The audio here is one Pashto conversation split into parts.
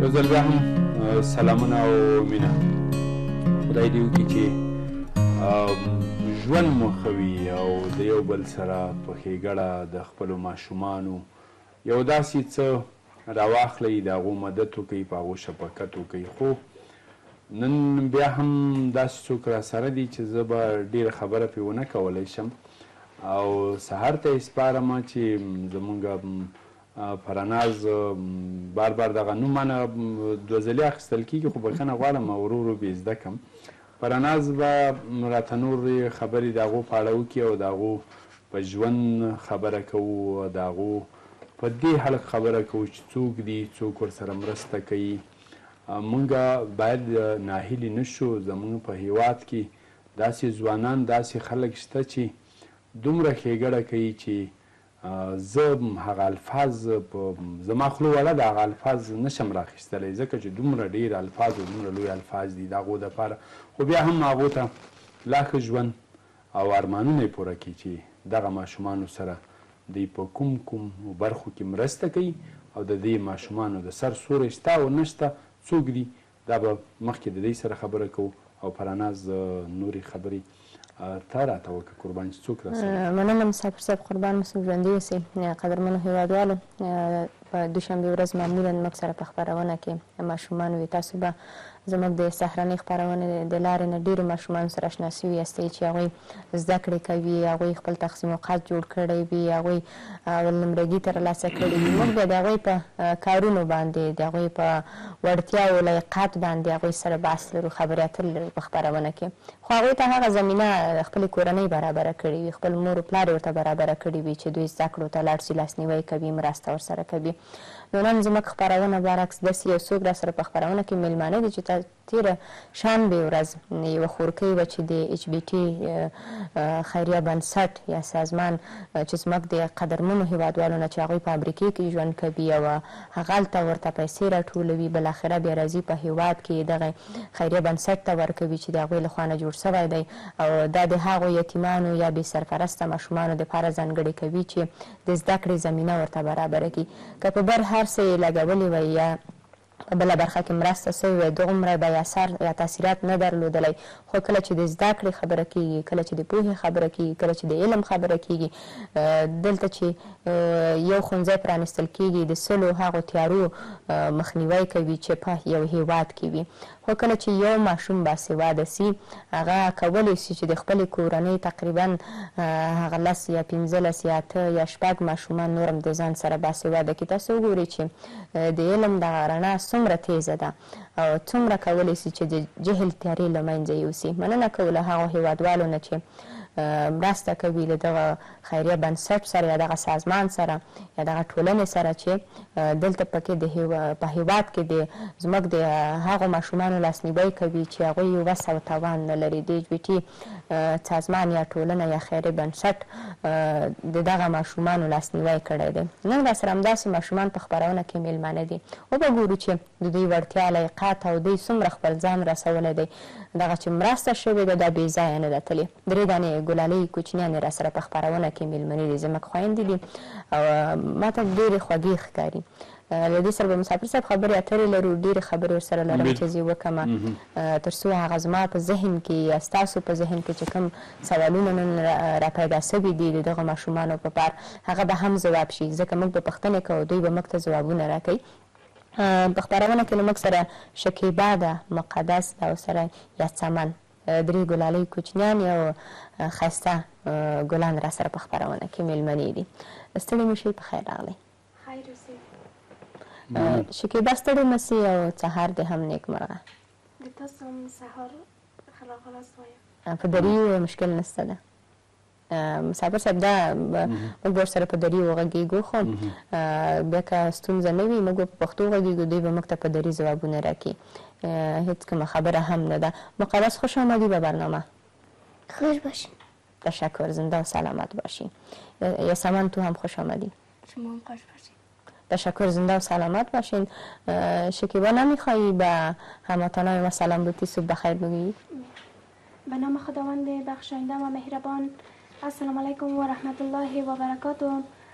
یو ځل بیا هم سلامونه او مینه خدای دې وکړي چې ژوند مو ښه وي او د یو بل سره په ښېګړه د خپلو ماشومانو یو داسې څه راواخلئ د هغو مدد وکړئ په هغو شفقت وکړئ خو نن بیا هم داسې څوک راسره دي چې زه به ډېره خبره پرې ونه کولی شم او سهار ته یې سپارم چې زمونږ فرناز بار بار دغه نوم مانه دوه ځلې اخیستل کېږي خو بښنه غواړم ورو ورو به یې زده کړم. فرناز به راته نورې خبرې د هغو په اړه وکړي او د هغو په ژوند خبره کوو، د هغو په دې حلق خبره کوو چې څوک دي، څوک ورسره مرسته کوي. موږ باید ناهیلي نه شو، زموږ په هېواد کې داسې ځوانان، داسې خلک شته چې دومره ښېګړه کوي چې زه هغه الفاظ په زما خوله وړه ده هغه الفاظ نه شم راخیستلی ځکه چې دومره ډیر الفاظ او دومره لوی الفاظ دي د هغو دپاره خو بیا هم هغو ته لا ښه ژوند او ارمانونه یې پوره کړي چې دغه ماشومانو سره دوی په کوم کوم برخو کې مرسته کوي او د دې ماشومانو د سر سوری شته او نشته څوک دي دا به مخکې د دی سره خبره کوو او فراناز نوری خبری ته راته وکه قربان چې څوک راسره دي. مننه مسافر صاحب قربان مو شم ژوندی اوسئ قدرمنو هیوادوالو په دوشنبې ورځ معمولا موږ سره په خپرونه کې ماشومان وي تاسو به زموږ د سهرنۍ خپرونې د لارې نه ډیرو ماشومانو سره اشنا شوي یاستئ چې هغوی زده کړې کوي هغوی خپل تقسیم اوقات جوړ کړی وي هغوی اول نمرګي ترلاسه کړي دي موږ بیا د هغوی په کارونو باندې د هغوی په وړتیاو لایقات باندې هغوی سره بحث لرو خبرې اترې لرو په خپرونه کې خو هغوی ته هغه زمینه خپلې کورنۍ برابره کړې وي خپل مور او پلار یې ورته برابره کړې وي چې دوی زده کړو ته لاړ شي لاسنیوی کوي مرسته ورسره کوي نو نن زموږ خپرونه برعکس داسې یو څوک راسره په خپرونه کې میلمانه دي چې تېره شنبه ورځ یوه خورکۍ وه چې د اېچ بي ټي خیریه بنسټ یا سازمان چې زموږ د قدرمنو هېوادوالو نه چې هغوی په امریکې کې ژوند کوي او هغلته ورته پیسې راټولوي بالاخره بیا راځي په هېواد کې یې دغه خیریه بنسټ ته ورکوي چې د هغوی له خوا نه جوړ شوی دی او دا د هغو یتیمانو یا بې سرپرسته ماشومانو دپاره ځانګړې کوي چې د زده کړې زمینه ورته برابره کړي که په بر هر څه یې لګولي وای یا په بله برخه کې مرسته سوې وای، دومره به یې اثر یا تاثیرات نه درلودلای، خو کله چې د زده کړې خبره کېږي، کله چې د پوهې خبره کېږي، کله چې د علم خبره کېږي، دلته چې یو ښونځی پرانیستل کېږي، د سلو هغو تیارو مخنیوی کوي چې په یو هېواد کې وي، خو کله چې یو ماشوم باسواده سي، هغه کولای سي چې د خپلې کورنۍ تقریباً هغه لس یا پنځلس یا اته یا شپږ ماشومان نور هم د ځان سره باسواده کړي، تاسو وګورئ چې د علم دغه رڼا څومره تېزه ده او څومره کولی شي چې د جهل تیارې له منځه یوسي. مننه کوو له هغو هېوادوالو نه چې مرسته کوي له دغه خیریه بنسټ سره یا دغه سازمان سره یا دغه ټولنې سره چې دلته په کې د په هېواد کې د زموږ د هغو ماشومانو لاسنیوی کوي چې هغوی یې وس او توان نه لري. د HBT سازمان یا ټولنه یا خیرې بنسټ د دغه ماشومانو لاسنیوی کړی دی. نن راسره همداسې ماشومان په خپرونه کې میلمانه دي. وبه ګورو چې د دوی وړتیا، لیقات او دوی څومره خپل ځان رسولی دی. دغه چې مرسته شوې ده دا بې ځایه نه ده تللې. درې دانې ګلالۍ کوچنیانې راسره په خپرونه کې میلمنې دي. زموږ خویندې دي او ماته ډېرې خوږې ښکاري. له دې سره به مسافر صاحب خبرې اترې لرو، ډېرې خبرې ورسره لرم چې زه وکړم تر څو هغه زما په ذهن کې یا ستاسو په ذهن کې چې کوم سوالونه نن را پیدا شوي دي د دغو ماشومانو په پار هغه به هم ځواب شي ځکه موږ به پوښتنې کوو دوی به موږ ته ځوابونه راکوي. په خپرونه کې له موږ سره شکېبا ده، مقدس ده او سره یاسمن درې ګلالۍ کوچنیانې او ښایسته ګلان راسره په خپرونه کې مېلمنې دي. ستړې مه شئ، پخیر راغلئ. خیر اوسې. شکیبه ستړې مه سې او سهار دې هم نیکمرغه. د تاسو هم سهار ښه راغلاست وایم. په دري ووایه مشکل نشته ده. مسافر صاحب دا موږ به ورسره په دري وغږېږو خو بیا که ستونزه نه وي موږ به په پښتو وغږېږو دوی به موږ ته په دري ځوابونه راکړي هېڅ کومه خبره هم نه ده مقدس خوش آمدی به برنامه خوش باشین تشکر زنده و سلامت باشی یاسمن تو هم خوش آمدی شما هم خوش باشین تشکر زنده و سلامت باشین شکیبا نمیخوایی به هموطنای ما سلام بوتی صبح بخیر بگویی به نام خداوند بخشاینده و مهربان السلام علیکم و رحمت الله و برکاته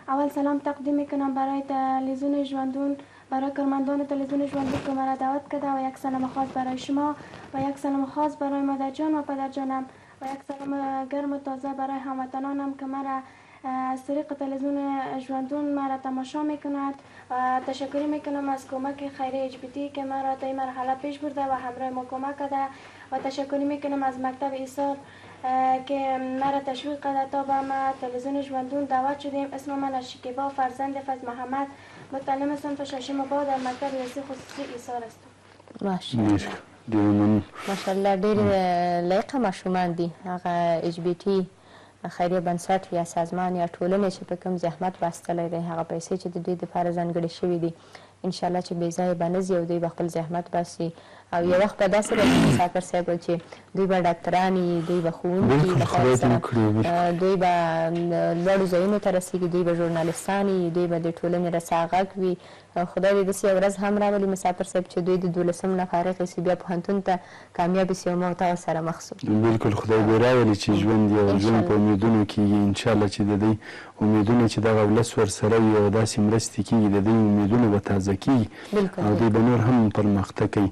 اول سلام تقدیم میکنم برای تلویزیون ژوندون برای کارمندان تلویزیون ژوندون که مرا دعوت کرده و یک سلام خاص برای شما و یک سلام خاص برای مادر جان و پدر جانم و یک سلام گرم و تازه برای هموطنانم که مرا از طریق تلویزیون ژوندون مرا تماشا می کند و تشکری می کنم از کمک خیریه اجبیتی که مرا تا این مرحله پیش برده و همراه ما کمک کرده و تشکری می کنم از مکتب ایثار که مرا تشویق کرده تا به ما تلویزیون ژوندون دعوت شدیم اسم من از شکیبا فرزند فیض محمد متعلم صنف ششم با در مکتب ریاضی خصوصی ایثار هستم. ماشاءالله ميشک ډيره منه. ماشاءالله ډیر لایقه ماشومان دي هغه ایچ بی ټي خیریه بنسټ یا سازمان یا ټولنې چې په کوم زحمت باستلی دی هغه پیسې چې د دوی لپاره ځانګړې شوې دي انشاءالله چې بې ځایه به نه ځي او دوی به خپل زحمت باسي او یو وخت به داسې راځي مسافر صاحب چې دوی به ډاکتران وي دوی به ښوونکي له خلکو سره دوی به لوړو ځایونو ته رسیږي دوی به ژورنالیستان وي دوی به د ټولنې رسا غږ وي او خدای دې داسې یو ورځ هم راولي مساپر صاحب چې دوی د دولسم نه فارغې سي بیا پوهنتون ته کامیابې سي او موږ دغه سره مخ سو. بلکل خدای دې راولي چې ژوند یې او ژوند په امیدونو کیږي انشاالله چې د دی امیدونه چې دغه ولس ورسره وي او داسې مرستې کیږي د دی امیدونه به تازه کیږي او دی به نور هم پرمختګ کوي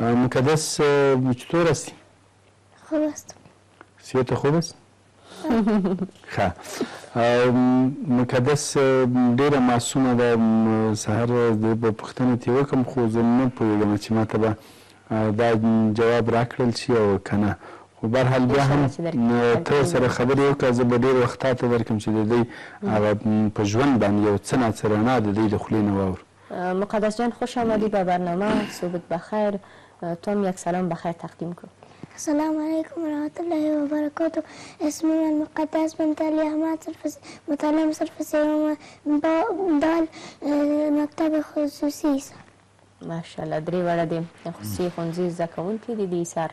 مقدس چطور هستی؟ خوبست سیه تو خوب است؟ ښه مقدس ډېره معصومه ده سحر زه به پوښتنه ترې وکړم خو زه نه پوهېږم چې ماته به دا جواب راکړل شي او که نه خو به هر حال بیا هم ته سره خبرې وکړه زه به ډېر وخت تاته درکړم چې د دوی هغه په ژوند باندې یو څه ناڅه رڼا د دوی د خولې نه واورو مقدس جان خوش آمدی به برنامه صبت بخیر توم یک سلام بخیر تقدیم کو السلام علیکم و رحمت الله و برکاته اسم من مقدس بن تلی احمد صرف متعلم صرف سیوم با دال مکتب خصوصی سر ماشاءالله درې وړه دي خصوصي ښوونځي زده کوونکي دي دي سر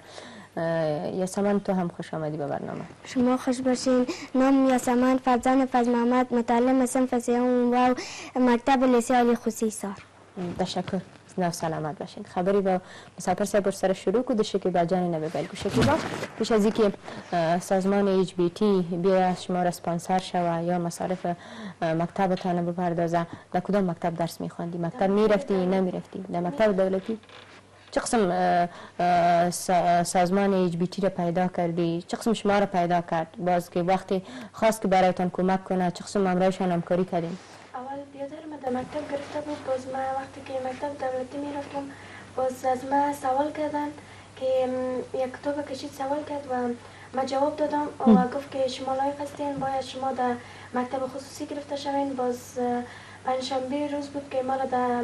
یاسمن تو هم خوش آمدی به برنامه. شما خوش باشین نامم یاسمن فرزند فضلمحمد متعلم صنف سیوم واو مکتب لیسه عالی خوسیسار. تشکر زنده و سلامت باشین خبری با مسافر صاحب ورسره شروع کو د شکیبا جانی نه به پیل کو شکیبا پیش از اینکه سازمان ایچ بی تی بیا از شما را اسپانسر شوه یا مصارف مکتب تان بپردازه در کدام مکتب درس میخواندی مکتب میرفتی یا نمیرفتی در مکتب دولتی چه قسم سازمان ایچ بی تی را پیدا کردی چه قسم شما را پیدا کرد باز که وقتی خواست که برایتان کمک کنه چه قسم همراهشان همکاری کردین. اول بیادر ما در مکتب گرفته بود باز ما وقتی که مکتب دولتی می رفتم باز از ما سوال کردند که یک کتاب کشید سوال کرد و ما جواب دادم و گفت که شما لایق هستین باید شما در مکتب خصوصی گرفته شوین باز پنجشنبه روز بود که ما را در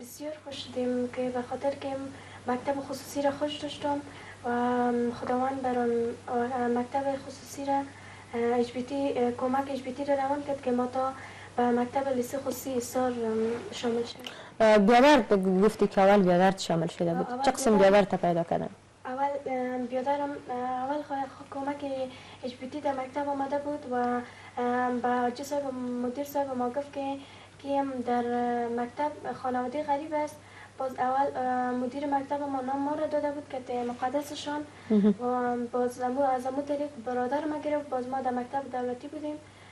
بسیار خوش شدیم که به خاطر که مکتب خصوصی را خوش داشتم و خداوند بران مکتب خصوصی را اجبیتی کمک اجبیتی را روان کرد که ما تا به مکتب لیسه خصوصی ایسار شامل شویم. بیاورد گفتی که اول بیاورد شامل شده بود چه قسم بیاورد تا پیدا کردن؟ اول بیادارم اول خو کمک اچ بی تی در مکتب آمده بود و به حاجی صاحب و مدیر صاحب و ما گفت که کیم در مکتب خانواده غریب است باز اول مدیر مکتب ما نام ما را داده بود که ته مقدس شان و باز از امو طریق برادر ما گرفت باز ما در مکتب دولتی بودیم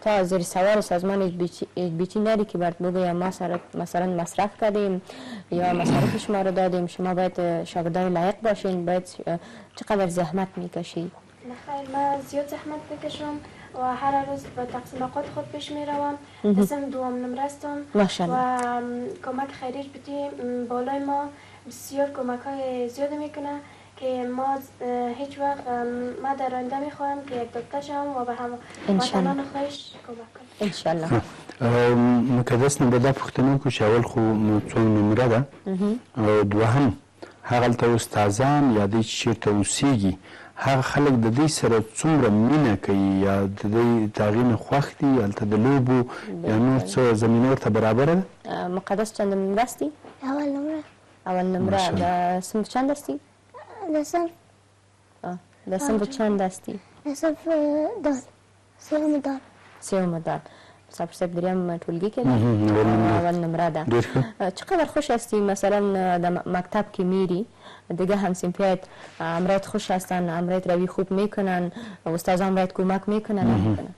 تا زیر سوال سازمان ازبیچی ندی که برد بگویم ما مثلا مصرف کردیم یا مصارف شما رو دادیم شما باید شاگردای لایق باشین باید چقدر زحمت میکشی نخیر ما زیاد زحمت میکشم و هر روز به تقسیم اوقات خود پیش می روم قسم دوم نمره هستم و کمک خیریش بتی بالای ما بسیار کمک های زیاد میکنه که ما هیچ وقت ما در آینده می خواهم که یک دکتر شوم و به هم وطنان خویش کمک کنم ان شاء الله مقدس نه به دا پوښتنه وکړو چې اول خو مو څو نمره ده او دوهم هغلته استادان یا دی چې چیرته اوسیږي هغه خلک د دی سره څومره مینه کوي یا د دی د هغې نه خوښ دي هلته د لوبو یا نور څه زمینه ورته برابره ده مقدس چند نمره هستی اول نمره اول نمره د صنف چند هستی؟ د صنف د صنف چند هستی؟ د صنف دال سیوم دال سیوم دال مسافر صاحب دریم ټولګي کې ده اول نمره ده چې قدر خوش هستی مثلا د مکتب کې میری دیگه هم سیمپیت امرایت خوش هستن امرایت روی خوب میکنن استادان امرایت کمک میکنن نمیکنن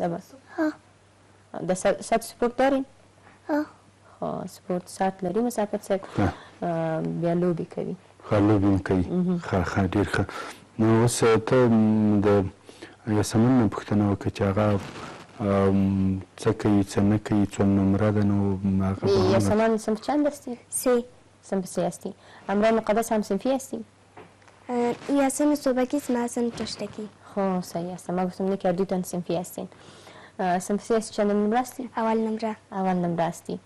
دبا ها د سات سپورت دارین ها خو سپورت سات لري مسافت صاحب بیا لوبي کوي ښه لوبي هم کوي ښه ښه ډیر ښه نو اوس ته د یاسمن نه پوښتنه وکړه چې هغه څه کوي څه نه کوي څو نمره ده نو هغه یاسمن صنف چند هستی سه صنف سه هستی امرای مقدس هم صنفی هستی ای حسن صبحکیس من حسن تشتکی خو صحیح است ما گفتم نه که دوتان سنفی هستین سنفی هستی چند نمره هستی اول نمره اول نمره هستی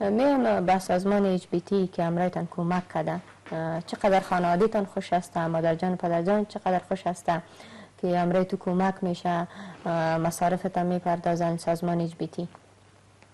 میام به سازمان ایچ بی تی که امرایتان کمک کده چقدر خانواده تان خوش است مادر جان پدر جان چقدر خوش است که امرای تو کمک میشه مصارف تا میپردازن سازمان ایچ بی تی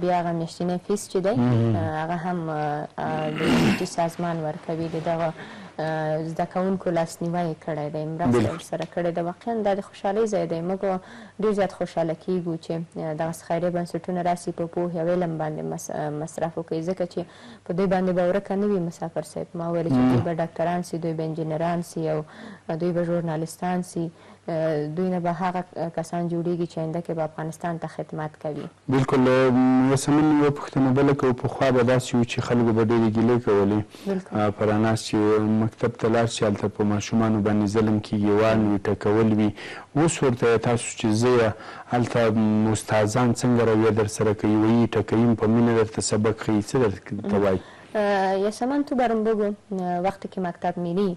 بیا هغه میاشتنی فیس چې دی هغه هم د یونیټي سازمان ورکوي د دغه زده کوونکو لاسنیوی یې کړی دی مرسته ورسره کړې ده واقعا دا د خوشحالۍ ځای دی موږ ډېر زیات خوشحاله کیږو چې دغسې خیریه بنسټونه راسي په پوهې او علم باندې مصرف وکړي ځکه چې په دوی باندې به ورکه نه وي مسافر صاحب ما ویل چې دوی به ډاکټران سي دوی به انجینران سي او دوی به ژورنالیستان سي دوی نه به هغه کسان جوړیږي چې آینده کې به افغانستان ته خدمت کوي. بلکل یاسمین نو یوه پوښتنه بله کوو پخوا به داسې وو چې خلکو به ډیرې ګیلې کولې په راناست چې مکتب ته لاړ شي هلته په ماشومانو باندې ظلم کیږي وان وي ټکول وي اوس ورته یه تاسو چې ځیه هلته استادان څنګه رویه درسره کوي ویي ټکویم په مینه درته سبق ښیي څه درته وایي. یاسمن تو برم بگو وقتی که مکتب میری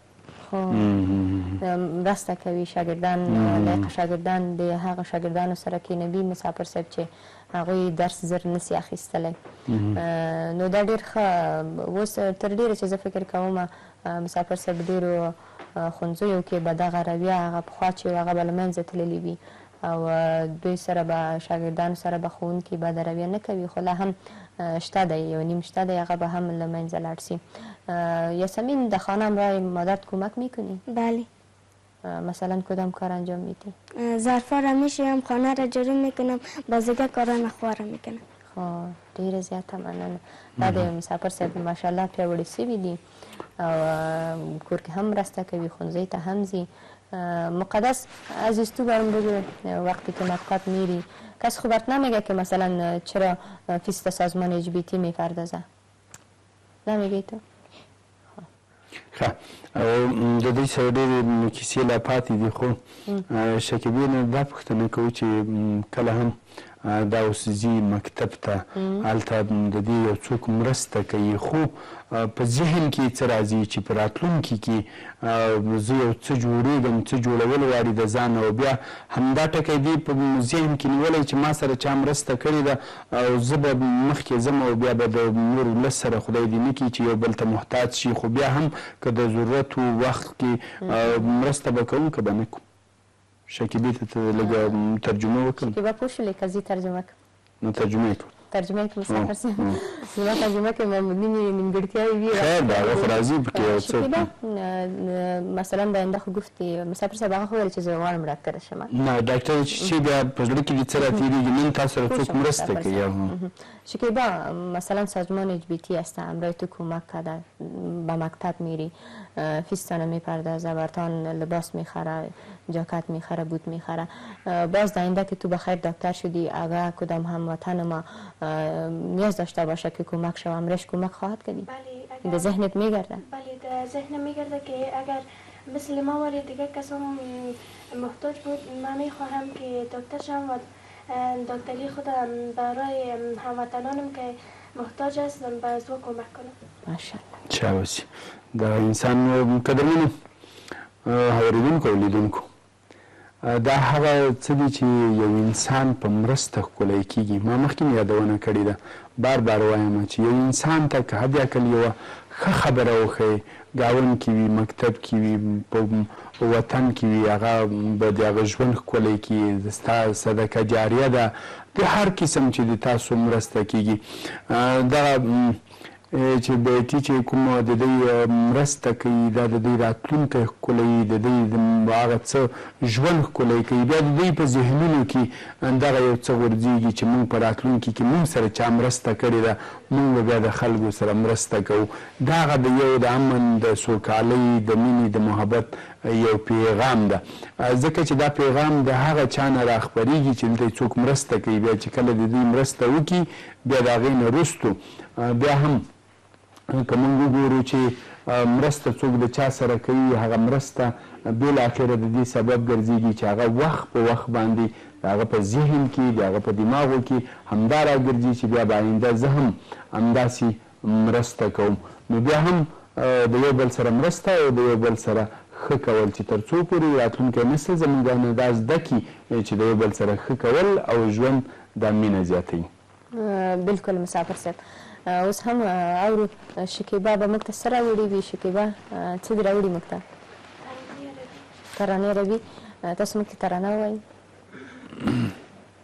خو مرسته کوي شاګردان لایق شاګردان د هغه شاګردانو سره کینوي مسافر صاحب چې هغوی درس زر نسی اخیستلی نو دا ډیر ښه اوس تر ډیره چې زه فکر کوم مسافر صاحب ډیرو ښوونځیو کې به دغه رویه هغه پخوا چې هغه به له منځه تللي وي او دوی سره به شاګردانو سره به ښوونکي بده رویه نه کوي خو لا هم شته دی یو نیم شته دی هغه به هم له منځه لاړ سي یاسمین د خانم رای مادرت کمک میکنی بله مثلا کدام کار انجام میتی ظرفا را میشویم خانه را جارو میکنم بازگه کارای مخوا را میکنم خو ډیر زیاته مننه دا د مسافر صاحب ماشاءالله پیاوړی سوي دي او کور کې هم مرسته کوي ښوونځي ته هم ځي مقدس عزیز تو برام بگو وقتی که مقطعت میری کس خبرت نمیگه که مثلا چرا فیست سازمان ایج بیتی میپردازه نمیگه تو ښه د دې سره ډېرې کیسې لا پاتې دي خو شکیبې نه دا پوښتنه کوو چې کله هم دا اوس ځي مکتب ته هلته د دې یو څوک مرسته کوي خو په ذهن کې یې څه راځي چې په راتلونکي کې زه یو څه جوړېږم څه جوړول غواړي د ځانه او بیا همدا ټکی دې په ذهن کې نیولی چې ما سره چا مرسته کړې ده او زه به مخکې ځم او بیا به د نور ولس سره خدای دې نه کړي چې یو بل ته محتاج شي خو بیا هم که د ضرورت و وخت کې مرسته به کوم که به نه کوم. شکیبې ته ته لږه ترجمه وکړم شکیبه پوه شو لکه زی ترجمه کړم نو ترجمه یې کړم ترجمه یې کړم مسافر صاحب زما ترجمه کې نیمې نیمګړتیاوې وي خیر ده هغه خو راځي پکې او څه مثلا د انده خو ګفتي مسافر صاحب هغه خو ویل چې زه غواړم ډاکټر شم نه ډاکټر چې بیا په زړه کې دې څه راتېرېږي نن تا سره څوک مرسته کوي شکیبا مثلا سازمان اچ بی تی است همراه تو کمک کرده به مکتب میری فیس تان میپردازه برتان لباس میخره جاکت میخره بوت میخره باز داینده که تو بخیر دکتر شدی اگه کدام هم وطن ما نیاز داشته باشه که کمک شو همراهش کمک خواهد کردی ده ذهنت میگرده بله ده ذهنم میگرده که اگر مثل ما ولی دیگه کسان محتاج بود من میخواهم که دکتر شم و داکتری خود برای هموطنانم که محتاج هستند باید زود کمک کنند. ماشاءالله. چه اوسی د انسان قدرمنو اوریدونکو او لیدونکو دا هغه څه دي چې یو انسان په مرسته ښکلی کیږي ما مخکې هم یادونه کړې ده بار بار وایم چې یو انسان ته که حد اقل یوه ښه خبره وښیې ګاونډ کې وي مکتب کې وي په وطن کې وي هغه به د هغه ژوند ښکلی کړي ستا صدقه جاریه ده د هر قسم چې د تاسو مرسته کېږي دغه چې بیټي چې کوم د دوی مرسته کوي دا د دوی راتلونکی ښکلوي د دوی هغه څه ژوند ښکلی کوي بیا د دوی په ذهنونو کې دغه یو څه غورځېږي چې موږ په راتلونکي کې موږ سره چا مرسته کړې ده موږ به بیا د خلکو سره مرسته کوو دا هغه د یو د امن، د سوکالۍ، د مینې، د محبت یو پېغام ده. ځکه چې دا پېغام د هغه چا نه را خپرېږي چې دلته یې څوک مرسته کوي، بیا چې کله د دوی مرسته وکړي، بیا د هغې نه وروسته بیا هم که موږ وګورو چې مرسته څوک د چا سره کوي، هغه مرسته بېلاخره د دې سبب ګرځېږي چې هغه وخت په وخت باندې د هغه په ذهن کې، د هغه په دماغو کې همدا راګرځي چې بیا به آینده زه هم همداسې مرسته کوم نو بیا هم د یو بل سره مرسته او د یو بل سره ښه کول چې تر څو پورې راتلونکی نسل زمونږ نه دا زده کړي چې د یو بل سره ښه کول او ژوند دا مینه زیاتوي. بلکل مسافر صاحب اوس هم اورو شکیبا به موږ ته څه راوړي وي شکیبا څه دې راوړي موږ ته ترانې عربي تاسو موږ ته ترانه ووایئ.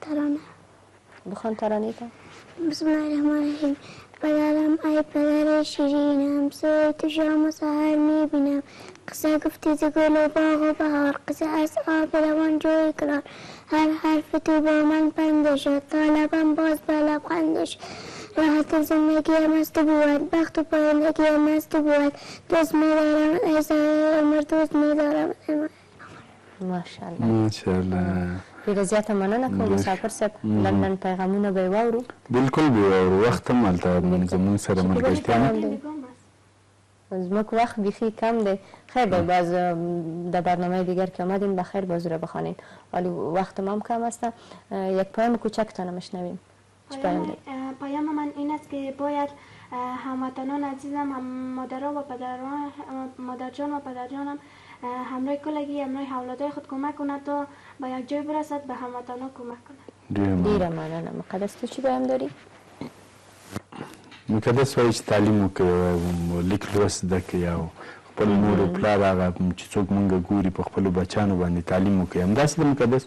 ترانه بخون ترانه ته بسم الله الرحمن الرحیم پدرم ای پدر شیرینم سوی تو شام و سحر می بینم قصه گفتی ز گل و باغ و بهار قصه از آب روان جوی کلار هر حرف تو با من پنده شد تا لبم باز به لبخنده شد راحت زندگیم از تو بود بخت و پایندگیم از تو بود دوست می دارم ای سایه عمر دوست می دارم ای مایه ماشاءالله ماشاءالله ډیره زیاته مننه کوم مسافر صاحب لندن پیغامونه به واورو بالکل به واورو وخت هم هلته زموږ سره ملګرتیا نه زموږ وخت بیخی کم دی خیر به باز در برنامه دیگر که آمدین بخیر باز را بخوانین ولی وقت ما هم کم است یک پایم کوچک تا نمشنویم سپایم دی. پیام من این است که باید هموطنان عزیزم هم مادرها و مادرجان و پدرجانم همراه کلگی همراه اولادهای خود کمک کند تا به یک جای برسد به هموطنها کمک کند. ډیره مننه مقدس تو چی پیام داری؟ مقدس وایی چی تعلیم وکړی او لیک لوست زده کړی او خپل مور او پلار هغه چی څوک مونږ ګوری په خپلو بچیانو باندی تعلیم وکړی همداسی ده مقدس؟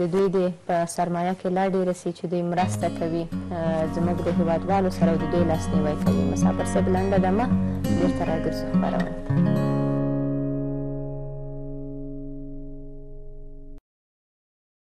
د دوی دې په سرمایه کې لا ډېره سي چې دوی مرسته کوي زموږ د هېوادوالو سره او د دوی لاسنیوی کوي مساپر صیب لنډه دمه بېرته راګرځو خپرونه ته